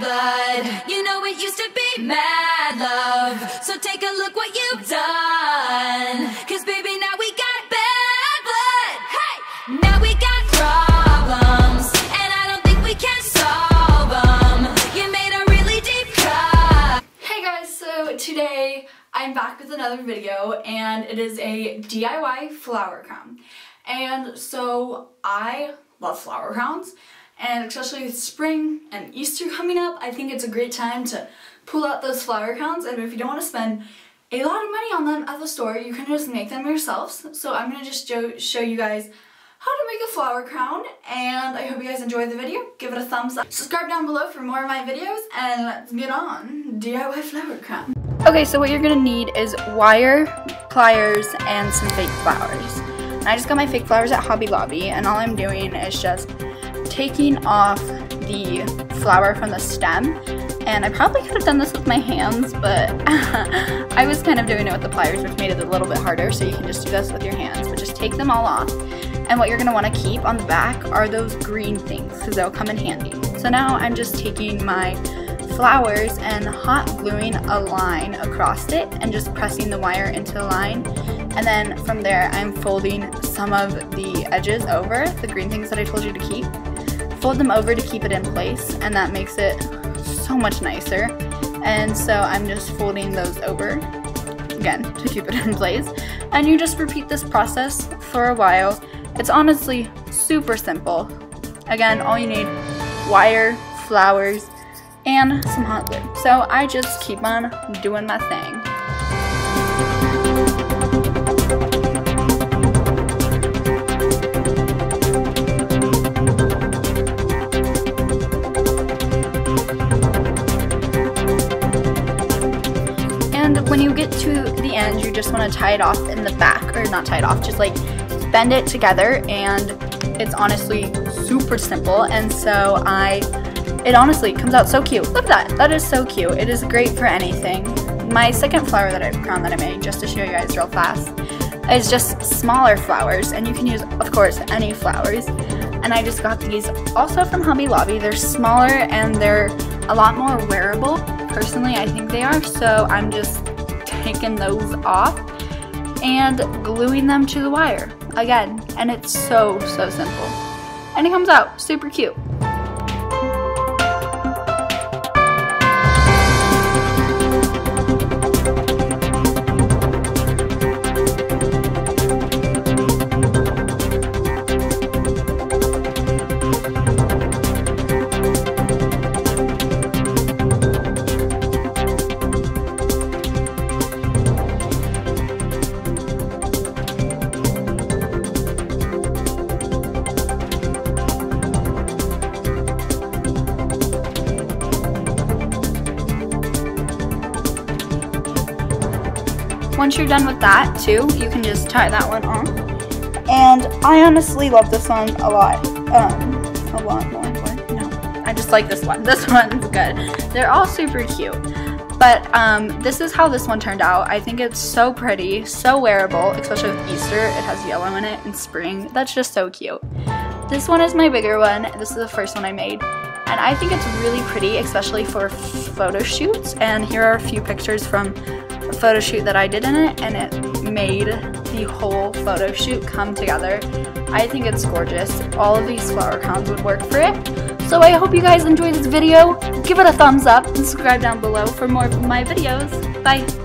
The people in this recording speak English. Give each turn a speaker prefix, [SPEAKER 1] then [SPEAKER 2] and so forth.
[SPEAKER 1] blood. You know it used to be mad love. So take a look what you've done. Cause baby, now we got bad blood. Hey! Now we got problems. And I don't think we can solve them. You made a really deep cut.
[SPEAKER 2] Hey guys, so today I'm back with another video and it is a DIY flower crown. And so I love flower crowns and especially with spring and Easter coming up, I think it's a great time to pull out those flower crowns and if you don't want to spend a lot of money on them at the store, you can just make them yourselves. So I'm going to just show, you guys how to make a flower crown and I hope you guys enjoyed the video. Give it a thumbs up. Subscribe down below for more of my videos and let's get on DIY flower crown. Okay, so what you're going to need is wire, pliers, and some fake flowers. And I just got my fake flowers at Hobby Lobby and all I'm doing is just taking off the flower from the stem and I probably could have done this with my hands but I was kind of doing it with the pliers which made it a little bit harder so you can just do this with your hands but just take them all off. And what you're going to want to keep on the back are those green things because they'll come in handy. So now I'm just taking my flowers and hot gluing a line across it and just pressing the wire into the line. And then from there I'm folding some of the edges over, the green things that I told you to keep fold them over to keep it in place and that makes it so much nicer. And so I'm just folding those over again to keep it in place. And you just repeat this process for a while. It's honestly super simple. Again, all you need wire, flowers, and some hot glue. So I just keep on doing my thing. When you get to the end, you just want to tie it off in the back, or not tie it off, just like bend it together, and it's honestly super simple, and so I, it honestly comes out so cute. Look at that, that is so cute. It is great for anything. My second flower that I crown that I made, just to show you guys real fast, is just smaller flowers, and you can use, of course, any flowers. And I just got these also from Hobby Lobby. They're smaller and they're a lot more wearable. Personally, I think they are, so I'm just taking those off and gluing them to the wire. Again and it's so so simple. And it comes out super cute Once you're done with that too, you can just tie that one on. And I honestly love this one a lot. Um, a lot more. No, I just like this one. This one's good. They're all super cute. But um, this is how this one turned out. I think it's so pretty, so wearable, especially with Easter. It has yellow in it and spring. That's just so cute. This one is my bigger one. This is the first one I made. And I think it's really pretty, especially for photo shoots. And here are a few pictures from photo shoot that I did in it and it made the whole photo shoot come together. I think it's gorgeous. All of these flower crowns would work for it. So I hope you guys enjoyed this video. Give it a thumbs up and subscribe down below for more of my videos. Bye!